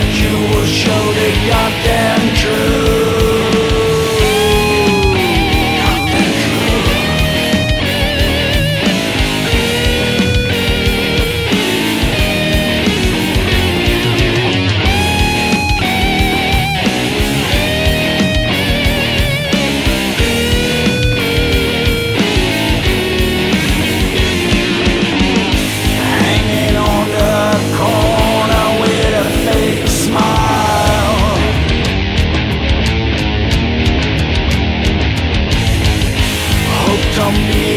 you will show the goddamn truth me